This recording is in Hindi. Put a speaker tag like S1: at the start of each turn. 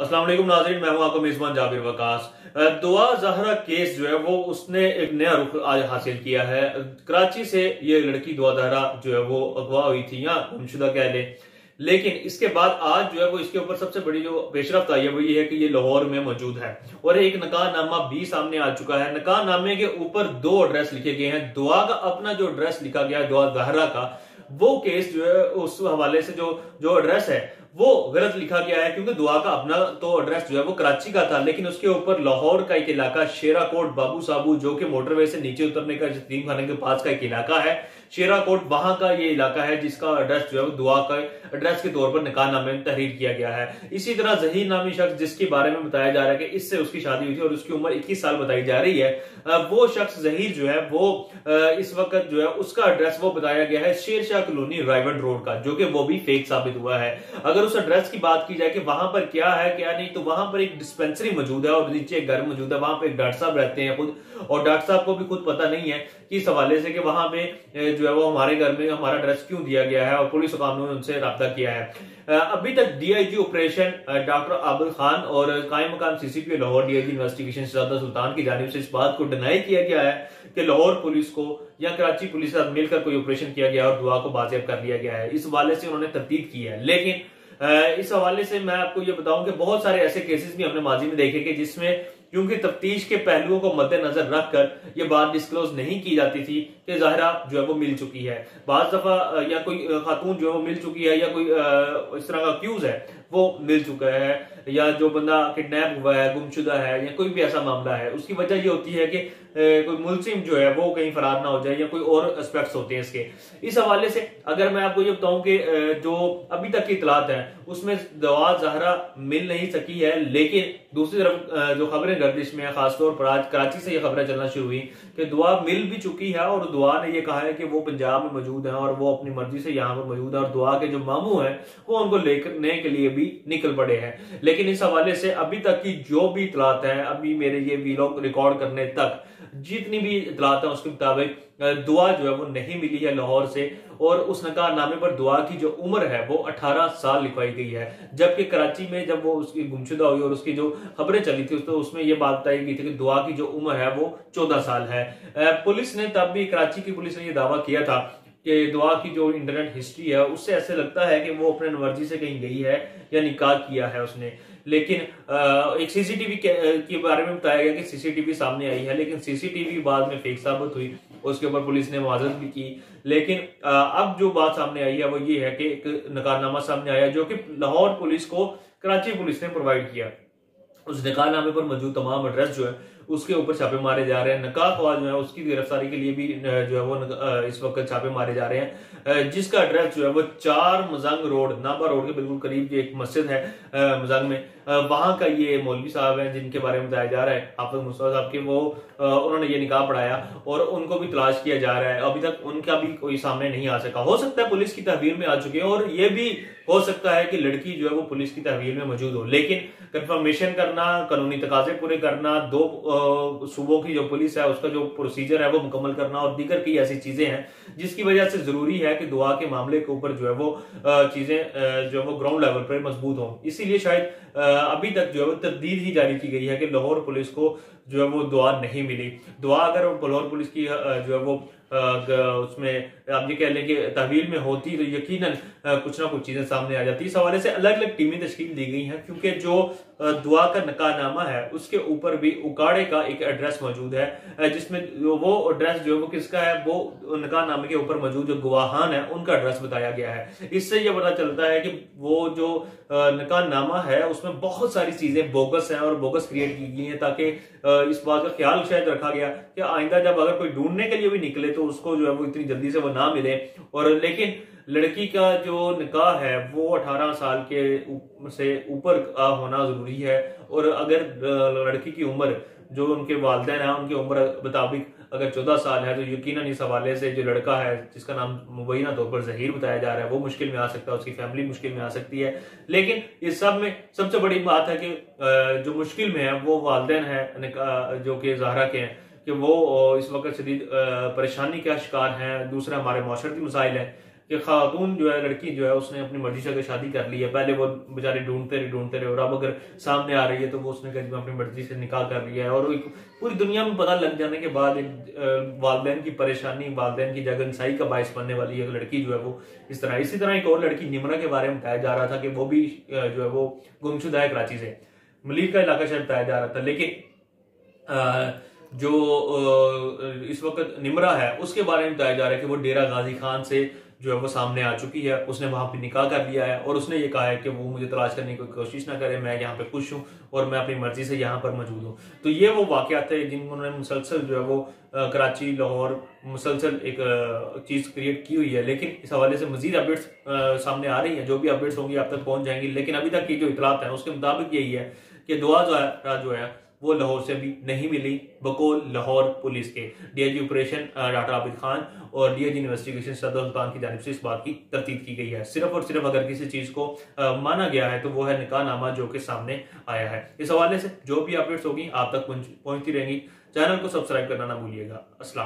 S1: असलम नाजरीन, मैं हूँ आपका मेजबान जाबिर वकास। दुआ जहरा केस जो है वो उसने एक नया रुख आज हासिल किया है। कराची से ये लड़की दुआ जहरा जो है वो अगवा हुई थी या गुमशुदा कह ले। लेकिन इसके बाद आज जो है वो इसके ऊपर सबसे बड़ी जो पेशरफ आई है वो ये है कि ये लाहौर में मौजूद है। और एक नामा भी सामने आ चुका है। नामे के ऊपर दो एड्रेस लिखे गए हैं। दुआ का अपना जो एड्रेस लिखा गया है, दुआ जहरा का, वो केस जो है उस हवाले से जो जो एड्रेस है वो गलत लिखा गया है, क्योंकि दुआ का अपना तो एड्रेस जो है वो कराची का था, लेकिन उसके ऊपर लाहौर का एक इलाका, शेराकोट, बाबू साबू जो कि मोटरवे से नीचे उतरने का जतीम खाने के पास का एक इलाका है, शेराकोट वहाँ का ये इलाका है, जिसका एड्रेस जो है वो दुआ का एड्रेस के तौर पर निकाह नामे में तहरीर किया गया है। इसी तरह जहीर नामी शख्स, जिसके बारे में बताया जा रहा है कि इससे उसकी शादी हुई थी और उसकी उम्र इक्कीस साल बताई जा रही है वो शख्स जहीर जो है वो इस वक्त जो है उसका एड्रेस वो बताया गया है शेर कॉलोनी रायवन रोड का, जो कि वो भी फेक साबित हुआ है। अगर उस एड्रेस की बात की जाए कि वहाँ पर क्या है, क्या नहीं तो वहाँ पर एक डिस्पेंसरी मौजूद है और नीचे एक घर मौजूद है। वहाँ पर एक डॉक्टर साहब रहते हैं खुद और डॉक्टर साहब को भी खुद पता नहीं है कि इस हवाले से कि वहाँ पे जो है वो हमारे घर में हमारा ड्रेस क्यों दिया गया है और पुलिस कानून उनसे रब्ता किया है। अभी तक DIG operation doctor Abid Khan और कायम मकाम CCP Lahore DIG investigation Shahzada Sultan की जानब से इस बात को डिनाई किया गया है कि लाहौर पुलिस को या कराची पुलिस के साथ मिलकर कोई ऑपरेशन किया गया और दुआ को बाजियाब कर लिया गया है। इस हवाले से उन्होंने तरतीब की है। लेकिन इस हवाले से मैं आपको ये बताऊँ कि बहुत सारे ऐसे केसेस भी हमने माजी में देखे कि जिसमें क्योंकि तफ्तीश के पहलुओं को मद्देनजर रखकर यह बात डिस्क्लोज नहीं की जाती थी कि जाहिरा जो है वो मिल चुकी है। बाज दफ़ा या कोई खातून जो है वो मिल चुकी है या कोई इस तरह का क्यूज है, वो मिल चुका है। या जो बंदा किडनैप हुआ है, गुमशुदा है, या कोई भी ऐसा मामला है, उसकी वजह ये होती है कि कोई मुलसिम जो है वो कहीं फरार ना हो जाए या कोई और एस्पेक्ट्स होते हैं इसके। इस हवाले से अगर मैं आपको ये बताऊँ कि जो अभी तक की इतलात है, उसमें दवा जहरा मिल नहीं सकी है, लेकिन दूसरी तरफ़ जो खबरें गर्दिश में, खासतौर पर आज कराची से ये खबरें चलना शुरू हुई कि दुआ मिल भी चुकी है और दुआ ने ये कहा है कि वो पंजाब में मौजूद है और वो अपनी मर्ज़ी से यहाँ पर मौजूद है और दुआ के जो मामू है, वो उनको लेने के लिए भी निकल पड़े हैं। लेकिन इस हवाले से अभी तक की जो भी इतलात है, अभी मेरे ये वीलॉग रिकॉर्ड करने तक, जितनी भी इतलात है, उसके मुताबिक दुआ जो है वो नहीं मिली है लाहौर से। और उस नकार नामे पर दुआ की जो उम्र है, वो 18 साल लिखवाई गई है। जबकि कराची में जब वो उसकी गुमशुदा हुई और उसकी जो खबरें चली थी तो उसमें ये बात बताई गई थी कि दुआ की जो उम्र है, वो 14 साल है। पुलिस ने तब भी, कराची की पुलिस ने यह दावा किया था कि दुआ की जो इंटरनेट हिस्ट्री है, उससे ऐसे लगता है कि वो अपने मर्ज़ी से कहीं गई है या निकाह किया है उसने। लेकिन एक सीसीटीवी के बारे में बताया गया कि सीसीटीवी सामने आई है, लेकिन सीसीटीवी बाद में फेक साबित हुई। उसके ऊपर पुलिस ने मुआजत भी की। लेकिन अब जो बात सामने आई है, वो ये है कि एक नकारनामा सामने आया, जो कि लाहौर पुलिस को, कराची पुलिस ने प्रोवाइड किया। उस निकालनामे पर मौजूद तमाम एड्रेस जो है उसके ऊपर छापे मारे जा रहे हैं। नकाब ख्वाज जो है, उसकी गिरफ्तारी के लिए भी जो है वो इस वक्त छापे मारे जा रहे हैं। जिसका एड्रेस जो है वो चार मजंग रोड, नाबा रोड के बिल्कुल करीब एक मस्जिद है मजंग में। वहाँ का ये मौलवी साहब हैं जिनके बारे में बताया जा रहा है। हाफिज मुस्तफ़ा साहब के वो उन्होंने ये निकाह पढ़ाया और उनको भी तलाश किया जा रहा है। अभी तक उनका भी कोई सामने नहीं आ सका। हो सकता है पुलिस की तहवीर में आ चुके हैं और ये भी हो सकता है कि लड़की जो है वो पुलिस की तहवील में मौजूद हो, लेकिन कंफर्मेशन करना, कानूनी तकाजे पूरे करना, दो सूबों की जो पुलिस है, उसका जो प्रोसीजर है, वो मुकम्मल करना और दीगर कई ऐसी चीज़ें हैं जिसकी वजह से ज़रूरी है कि दुआ के मामले के ऊपर जो है वो चीज़ें जो है वो ग्राउंड लेवल पर मज़बूत हों। इसीलिए शायद अभी तक जो है वो तब्दील ही जारी की गई है कि लाहौर पुलिस को जो है वो दुआ नहीं मिली। दुआ अगर लाहौर पुलिस की जो है वो उसमें आप ये कह लें कि तहवील में होती तो यकीनन कुछ ना कुछ चीज़ें सामने आ जाती। इस हवाले से अलग अलग टीमें तश्कील दी गई हैं, क्योंकि जो दुआ का नकानामा है, उसके ऊपर भी उकाड़े का एक एड्रेस मौजूद है। जिसमें वो एड्रेस जो है, वो किसका है? वो नकानामे के ऊपर मौजूद जो गुवाहान है, उनका एड्रेस बताया गया है। इससे यह पता चलता है कि वो जो नकानामा है, उसमें बहुत सारी चीज़ें बोगस हैं और बोगस क्रिएट की गई हैं ताकि इस बात का ख्याल शायद रखा गया कि आइंदा जब अगर कोई ढूँढने के लिए भी निकले तो उसको जो है वो इतनी जल्दी से वो ना मिले। और लेकिन लड़की का जो निकाह है, वो 18 साल के से ऊपर होना ज़रूरी है। और अगर लड़की की उम्र, जो उनके वालदेन है, उनकी उम्र मुताबिक अगर चौदह साल है तो यकीन इस हवाले से जो लड़का है, जिसका नाम मुबैना तौर पर जहीर बताया जा रहा है, वो मुश्किल में आ सकता है, उसकी फैमिली मुश्किल में आ सकती है। लेकिन इस सब में सबसे बड़ी बात है कि जो मुश्किल में है, वो वालदेन है जो कि जहरा के हैं, कि वो इस वक्त शदीद परेशानी का शिकार हैं, दूसरा हमारे माशरती मसाइल हैं। कि खातून जो है, लड़की जो है, उसने अपनी मर्ज़ी से अगर शादी कर ली है, पहले वो बेचारे ढूंढते रहे ढूंढते रहे, और अब अगर सामने आ रही है तो वो उसने कहा अपनी मर्ज़ी से निकाह कर लिया है। और एक पूरी दुनिया में पता लग जाने के बाद एक वालदेन की परेशानी, वालदेन की जगनसाई का बायस बनने वाली है लड़की जो है, वो इस तरह, इसी तरह एक और लड़की निमरा के बारे में बताया जा रहा था कि वो भी जो है, वो गुमशुदा है कराची से, मलिक का इलाका शायद बताया जा रहा था। लेकिन जो इस वक्त निमरा है, उसके बारे में बताया जा रहा है कि वो डेरा गाजी खान से जो है वो सामने आ चुकी है, उसने वहाँ पे निकाह कर लिया है और उसने ये कहा है कि वो मुझे तलाश करने की कोशिश ना करे, मैं यहाँ पे खुश हूँ और मैं अपनी मर्ज़ी से यहाँ पर मौजूद हूँ। तो ये वो वाकत है जिन्होंने मुसलसल जो है वो कराची, लाहौर, मुसलसल एक चीज़ क्रिएट की हुई है। लेकिन इस हवाले से मजीद अपडेट्स सामने आ रही है, जो भी अपडेट्स होंगी आप तक पहुँच जाएँगी। लेकिन अभी तक की जो इतलात है, उसके मुताबिक यही है कि दुआ जो है जो है वो लाहौर से भी नहीं मिली, बकोल, लाहौर पुलिस के। DIG operation doctor Abid Khan और डीआईजी इन्वेस्टिगेशन सदर सुल्तान की जानब से इस बात की तरतीब की गई है। सिर्फ़ और सिर्फ़ अगर किसी चीज़ को माना गया है तो वो है निकाह नामा जो कि सामने आया है। इस हवाले से जो भी अपडेट्स होगी आप तक पहुँचती रहेंगी। चैनल को सब्सक्राइब करना ना भूलिएगा। असला